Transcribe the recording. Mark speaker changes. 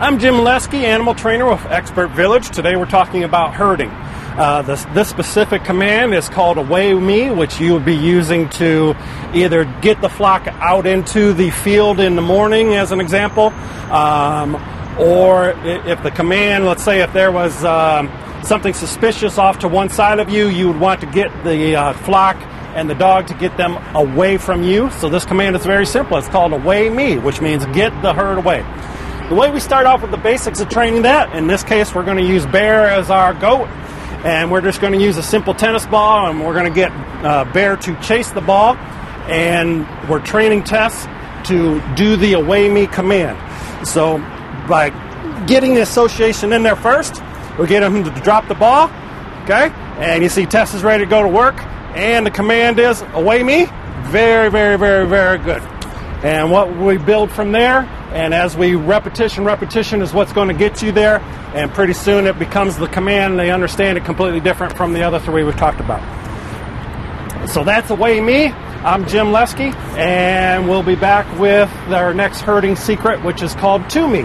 Speaker 1: I'm Jim Lesky, animal trainer with Expert Village. Today we're talking about herding. Uh, this, this specific command is called Away Me, which you would be using to either get the flock out into the field in the morning, as an example, um, or if the command, let's say if there was um, something suspicious off to one side of you, you would want to get the uh, flock and the dog to get them away from you. So this command is very simple. It's called Away Me, which means get the herd away. The way we start off with the basics of training that, in this case, we're going to use Bear as our goat, and we're just going to use a simple tennis ball, and we're going to get uh, Bear to chase the ball, and we're training Tess to do the Away Me command. So by getting the association in there first, we get him to drop the ball, okay? And you see Tess is ready to go to work, and the command is away me. Very, very, very, very good. And what we build from there, and as we repetition, repetition is what's going to get you there, and pretty soon it becomes the command. They understand it completely different from the other three we've talked about. So that's away me. I'm Jim Lesky, and we'll be back with our next herding secret, which is called To Me.